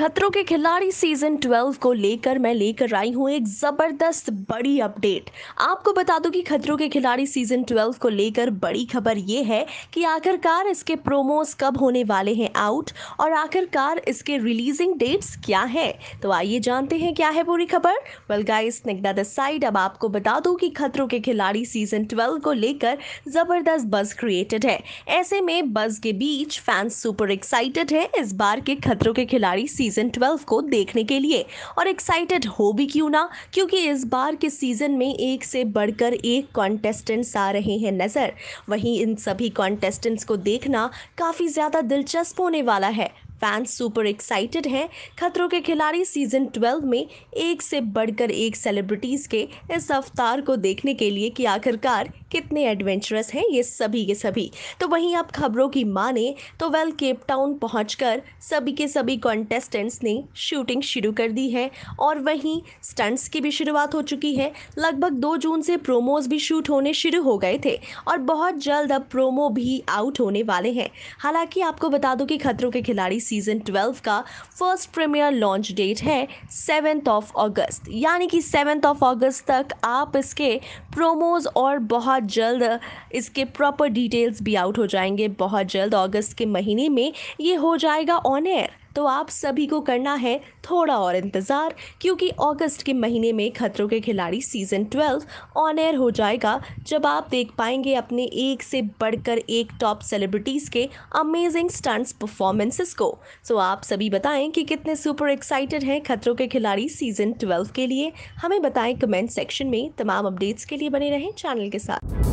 खतरों के खिलाड़ी सीज़न 12 को लेकर मैं लेकर आई हूँ एक ज़बरदस्त बड़ी अपडेट आपको बता दूँ कि खतरों के खिलाड़ी सीज़न 12 को लेकर बड़ी खबर ये है कि आखिरकार इसके प्रोमोस कब होने वाले हैं आउट और आखिरकार इसके रिलीजिंग डेट्स क्या हैं। तो आइए जानते हैं क्या है पूरी खबर। वेल गाइस निकदा द साइड अब आपको बता दूँ कि खतरों के खिलाड़ी सीज़न 12 को लेकर ज़बरदस्त बज क्रिएटेड है। ऐसे में बज के बीच फैंस सुपर एक्साइटेड है। इस बार के खतरों के खिलाड़ी सीज़न 12 को देखने के लिए। और एक्साइटेड हो भी क्यों ना? क्योंकि इस बार के सीज़न में एक से बढ़कर एक कॉन्टेस्टेंट्स आ रहे हैं नज़र। वहीं इन सभी कॉन्टेस्टेंट्स को देखना काफ़ी ज़्यादा दिलचस्प होने वाला है। फैंस सुपर एक्साइटेड हैं। खतरों के खिलाड़ी सीज़न 12 में एक से बढ़कर एक सेलिब्रिटीज़ के इस अवतार को देखने के लिए कि आखिरकार कितने एडवेंचरस हैं ये सभी के सभी। तो वहीं आप खबरों की माने तो वेल केप टाउन पहुंचकर सभी के सभी कॉन्टेस्टेंट्स ने शूटिंग शुरू कर दी है और वहीं स्टंट्स की भी शुरुआत हो चुकी है। लगभग दो जून से प्रोमोज भी शूट होने शुरू हो गए थे और बहुत जल्द अब प्रोमो भी आउट होने वाले हैं। हालाँकि आपको बता दूँ कि खतरों के खिलाड़ी सीज़न 12 का फ़र्स्ट प्रीमियर लॉन्च डेट है सेवेंथ ऑफ़ अगस्त यानी कि सेवेंथ ऑफ़ अगस्त तक आप इसके प्रोमोज और बहुत जल्द इसके प्रॉपर डिटेल्स भी आउट हो जाएँगे। बहुत जल्द अगस्त के महीने में ये हो जाएगा ऑन एयर तो आप सभी को करना है थोड़ा और इंतज़ार, क्योंकि अगस्त के महीने में खतरों के खिलाड़ी सीज़न 12 ऑन एयर हो जाएगा। जब आप देख पाएँगे अपने एक से बढ़कर एक टॉप सेलिब्रिटीज़ के अमेजिंग स्टंट्स परफॉर्मेंसेस को। सो आप सभी बताएँ कि कितने सुपर एक्साइटेड हैं खतरों के खिलाड़ी सीज़न 12 के लिए। हमें बताएँ कमेंट सेक्शन में। तमाम अपडेट्स के लिए बने रहें चैनल के साथ।